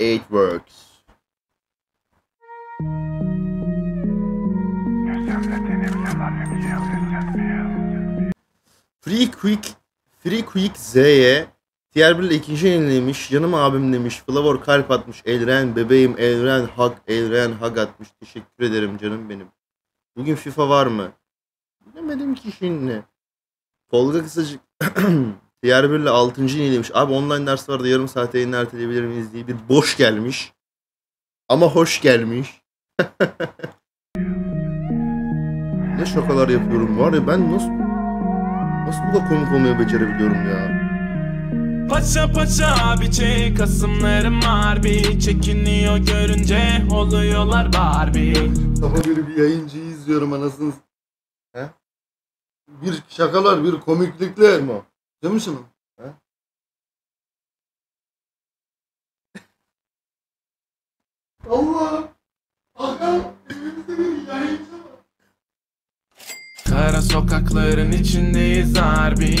It works. Free Quick Free Quick Z'ye Diğer bir ikinci yenilemiş. Canım abim demiş. Flavor kalp atmış. Elren bebeğim Elren hag Elren hag atmış. Teşekkür ederim canım benim. Bugün FIFA var mı? Bilemedim ki şimdi. Tolga Kısacık Diğer birle 6. yenilemiş. Abi online ders vardı yarım saate yayını erteleyebilir miyiz diye bir boş gelmiş. Ama hoş gelmiş. ne şakalar yapıyorum var ya ben nasıl nasıl bu da komik olmayı becerebiliyorum ya. Paça paça abi kasımlarım harbi Çekiniyor görünce oluyorlar Barbie Sabah böyle bir yayıncı izliyorum anasını. He? Bir şakalar, bir komiklikler mi? Değil misin? He? Allah! Aga! Bir yayıncı. Kara sokakların içindeyiz harbi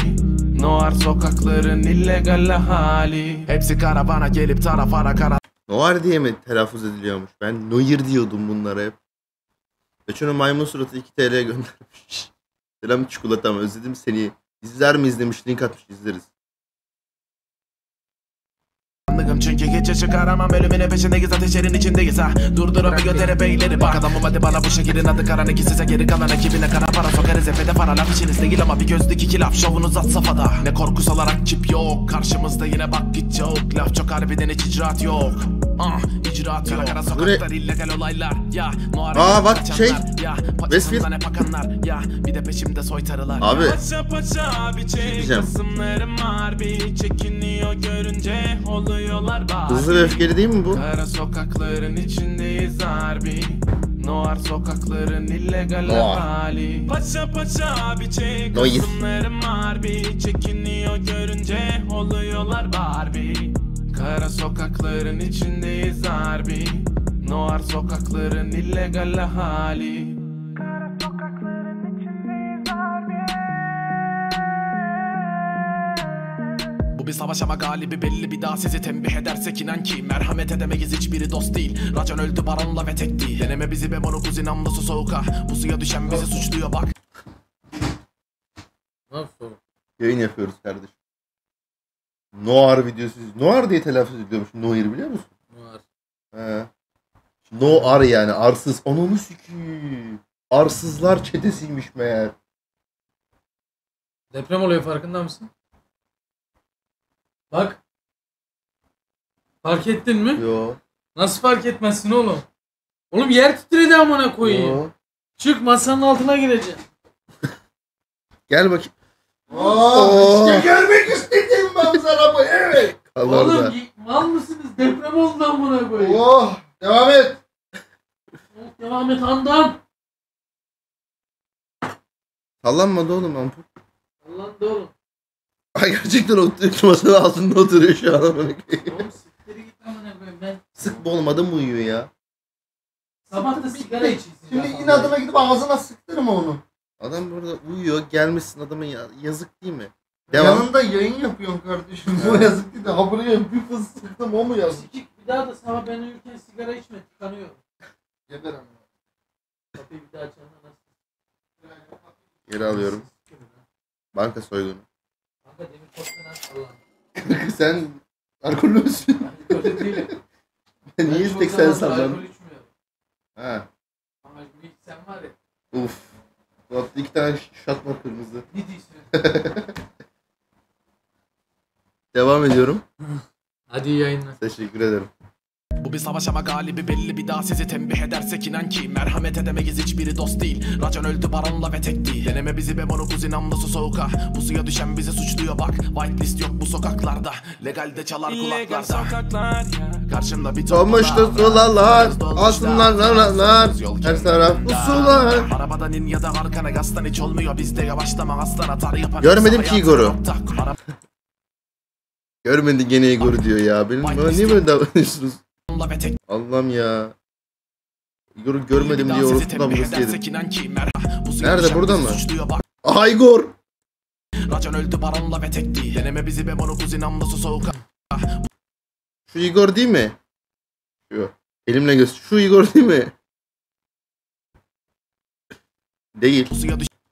Noir sokakların illegal hali Hepsi karavana gelip tarafara kara Noir diye mi telaffuz ediliyormuş? Ben Noir diyordum bunlara hep. Geçen maymun suratı 2 TL göndermiş. Selam çikolatam özledim seni. İzler mi izlemiş link atmış izleriz. Anladım çünkü gece çıkaramam ölümüne peşindeyiz ateşlerin içindeyiz ha. Durdurun bir göndere beyleri bak. Adamım hadi bana bu şehrin adı karan iki size geri kalan ekibine kara para sokarız efede para. Laf işiniz değil ama bir gözlük iki laf. Şovunuz at safhada. Ne korkusu olarak çip yok. Karşımızda yine bak git yok. Laf çok harbiden hiç icraat yok Ah icraat yok Kara sokaklar illegal olaylar. Ya Aa, bak, şey, ya Westfield. Hep akanlar. Ya bir de peşimde soytarılar. Abi, Paça paça çek diyeceğim. kısımlarım harbi Çekiniyor görünce oluyorlar bari. Hızlı ve öfkeli değil mi bu? Kara sokakların içindeyiz harbi. Noir sokakların illegal Noir. hali. Paça paça abi çek Noir. kısımlarım harbi Çekiniyor görünce oluyorlar Barbie Kara sokakların içindeyiz harbi. Noir sokakların illegal hali Bu bir savaş ama galibi belli. Bir daha sizi tembih edersek inan ki Merhamet edemeyiz. Hiçbiri dost değil. Racan öldü baronla ve tekti Deneme bizi be mono kuzin namlusu soğuka Bu suya düşen bizi suçluyor bak. Ne yapıyorsun? Yayın yapıyoruz kardeşim. Noir videosu. Noir diye telaffuz ediyormuş. Noir biliyor musun? Var. He. Noir yani arsız. Ananı sikiyim. Arsızlar çetesiymiş meğer. Deprem oluyor farkında mısın? Bak. Fark ettin mi? Yo. Nasıl fark etmezsin oğlum? Oğlum yer titredi amına koyayım. Yo. Çık masanın altına gireceksin. Gel bakayım. Aa, işte görmek istediğim manzara bu. Evet. Oğlum mal mısınız? Deprem oldu amına koyayım. Oh, devam et. Devam et andan. Sallanmadı oğlum ampul. Allah'ın da oğlum. Ay gerçekten o masanın altında oturuyor şu an. amına koyayım. Oğlum siktir git amına koyayım ben. Sık bu olmadı mı uyuyor ya? Sabah da sigara içiyorsun. Şimdi inadına gidip ağzına sıktırma onu. Adam burada uyuyor. Gelmişsin adamın ya- yazık değil mi? Devam. Yanında yayın yapıyorsun kardeşim. Bu yazık değil de ha buraya bir fıs sıktım o mu yazık? Sikik bir daha da sabah ben uyurken sigara içme tıkanıyor. Geber ama. Kapıyı bir daha açana nasıl? Geri alıyorum. Banka soygunu. Kanka demir korktan aç Allah'ım. sen alkollü müsün? Ben öyle değilim. Niye Ben çok tek sen zamandır sallan? Alkol içmiyorum. Ha. Ama bir sen var ya. Uf. Dolapta iki tane şat var kırmızı. Ne diyorsun? Devam ediyorum. Hadi iyi yayınlar. Teşekkür ederim. Bu bir savaş ama galibi belli bir daha sizi tembih edersek inan ki Merhamet edemeyiz hiçbiri dost değil. Racan öldü baronla ve tekti Deneme bizi be mono kuzin namlusu soğuka. Bu suya düşen bizi suçluyor bak. Whitelist yok bu sokaklarda. Legalde çalar kulaklarda. sokaklar Karşımda bir Sonuçta sulalar, altınlar naralar, her taraf pusular. Arabadan in ya da arkana gazdan hiç olmuyor. Bizde yavaşlama aslan atar yapar. Görmedim ki Igor'u. Görmedi gene Igor diyor ya. Benim bana niye böyle davranıyorsunuz? Allah'ım ya. Igor'u görmedim diye orospudan burası yedim. Nerede, burada mı? Aha Igor! Racan öldü baronla ve tekti Deneme bizi be mono kuzin namlusu soğuka Şu Igor değil mi? Şu. Elimle göster. Şu Igor değil mi? Değil.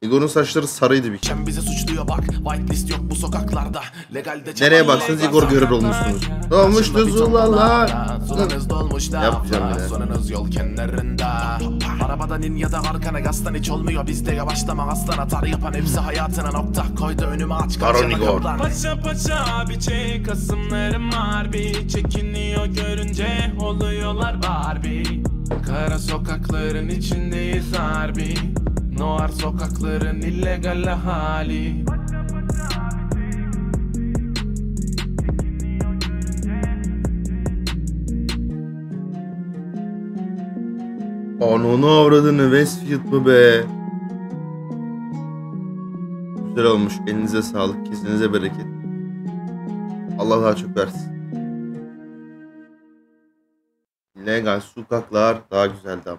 Igor'un saçları sarıydı bir. Kere. bizi suçluyor bak Whitelist yok bu sokaklarda. Legalde Nereye baksanız Igor görür olmuşsunuz. Dolmuştu zulalar. Sularınız dolmuş da Yapmayacağım bir de. Sonunuz yol kenarında. Arabadan in ya da arkana gazdan hiç olmuyor. Bizde yavaşlama aslan atar yapan Hepsi hayatına nokta. Koydu önüme aç Baron kaç Igor. Paşa paşa abi çek kasımlarım harbi Çekiniyor görünce oluyorlar Barbie. Kara sokakların içindeyiz harbi Noir sokakların illegal hali Ananı avradını Westfield mı be? Güzel olmuş. Elinize sağlık. Kesinize bereket. Allah daha çok versin. Legal sokaklar daha güzeldi ama.